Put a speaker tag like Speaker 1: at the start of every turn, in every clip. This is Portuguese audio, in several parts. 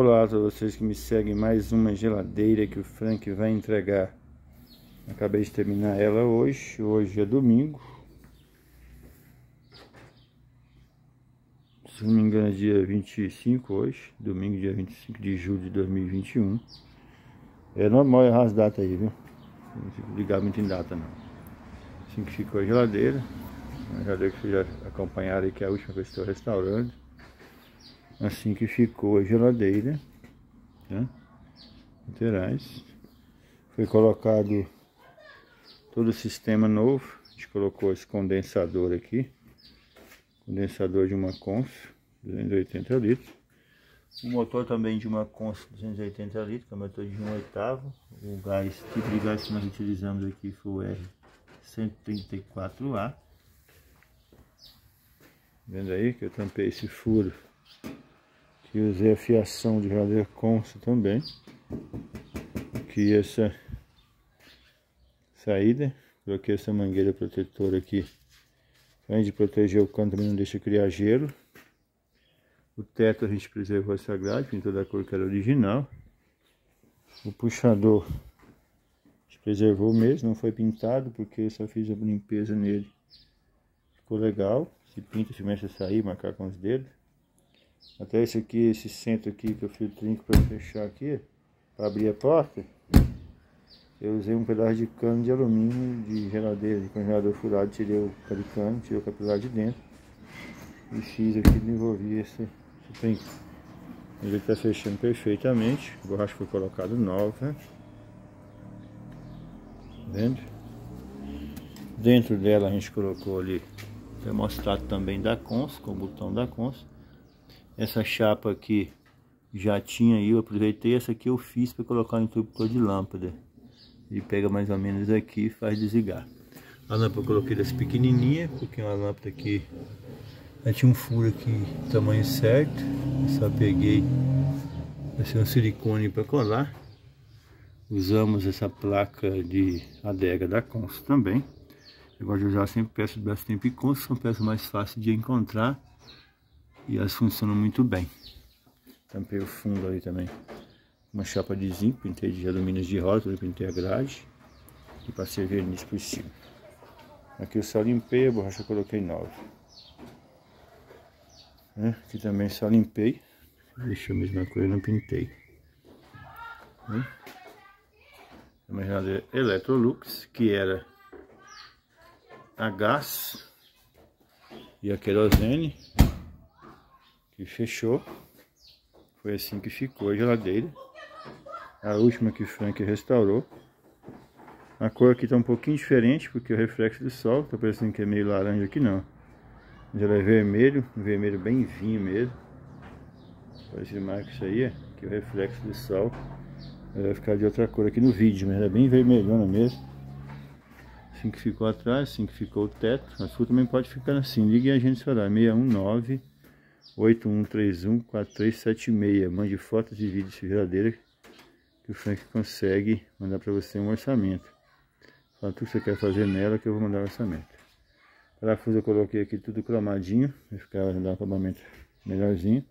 Speaker 1: Olá a todos vocês que me seguem mais uma geladeira que o Frank vai entregar. Acabei de terminar ela hoje, hoje é domingo. Se não me engano é dia 25 hoje, domingo dia 25 de julho de 2021. É normal errar as datas aí, viu? Não fico ligado muito em data não. Assim que ficou a geladeira. A geladeira que vocês já acompanharam aí que é a última que eu estou restaurando assim que ficou a geladeira né? laterais. Foi colocado todo o sistema novo. A gente colocou esse condensador aqui. Condensador de uma Conf 280 litros. O motor também de uma Conf 280 litros que é o motor de 1 oitavo. O gás, tipo de gás que nós utilizamos aqui foi o R134A vendo aí que eu tampei esse furo que usei a fiação de rader Consta também que essa saída coloquei essa mangueira protetora aqui além de proteger o cano também não deixa criar gelo. O teto a gente preservou essa grade pintou da cor que era original. O puxador a gente preservou mesmo não foi pintado porque só fiz a limpeza nele. Ficou legal. Se pinta se mexe a sair marcar com os dedos até esse aqui, esse centro aqui que eu fiz o trinco para fechar aqui, para abrir a porta, eu usei um pedaço de cano de alumínio de geladeira, de congelador furado, tirei o cano, tirei o capilar de dentro e fiz aqui, desenvolvi esse, esse trinco. Ele está fechando perfeitamente, a borracha foi colocada nova, vendo? Dentro dela a gente colocou ali termostato também da Cons, com o botão da Cons. Essa chapa aqui já tinha aí, eu aproveitei essa aqui eu fiz para colocar no interruptor de lâmpada. Ele pega mais ou menos aqui e faz desligar. A lâmpada eu coloquei dessa pequenininha, porque uma lâmpada aqui ela tinha um furo aqui tamanho certo. Eu só peguei esse um silicone para colar. Usamos essa placa de adega da Cons também. Eu gosto de usar sempre peças de Brastemp e Cons, são peças mais fáceis de encontrar e elas funcionam muito bem. Tampei o fundo ali também. Uma chapa de zinco, pintei de alumínio de rosa, pintei a grade e passei verniz por cima. Aqui eu só limpei, a borracha eu coloquei nova. É, aqui também só limpei, deixei a mesma coisa, não pintei. É uma geladeira Electrolux, que era a gás e a querosene que fechou. Foi assim que ficou a geladeira. A última que o Frank restaurou. A cor aqui está um pouquinho diferente, porque o reflexo do sol, tá parecendo que é meio laranja aqui não. Mas ela é vermelho, um vermelho bem vinho mesmo. Parece mais que isso aí, é, que o reflexo do sol vai ficar de outra cor aqui no vídeo, mas ela é bem vermelhona mesmo. Assim que ficou atrás, assim que ficou o teto. A sua também pode ficar assim. Ligue a gente celular 619 81314376. Mande fotos e vídeos de geladeira que o Frank consegue mandar para você um orçamento. Fala tudo que você quer fazer nela que eu vou mandar o orçamento. Parafuso eu coloquei aqui tudo cromadinho, vai ficar dar um acabamento melhorzinho.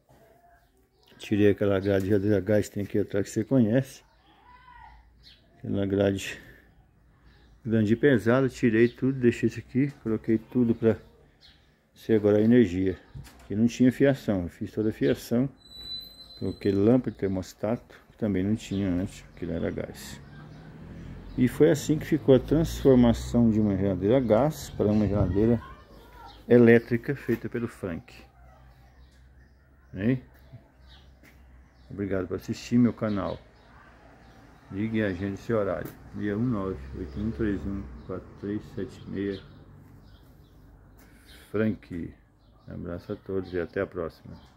Speaker 1: Tirei aquela grade de gás que tem aqui atrás que você conhece. Aquela grade grande e pesada, tirei tudo, deixei isso aqui, coloquei tudo para ser agora a energia que não tinha fiação. Eu fiz toda a fiação, coloquei lâmpada de termostato, que também não tinha antes, porque não era gás. E foi assim que ficou a transformação de uma geladeira a gás para uma geladeira elétrica feita pelo Frank. E? Obrigado por assistir meu canal. Ligue a gente esse horário. Dia 19 8131 4376 Frank. Um abraço a todos e até a próxima.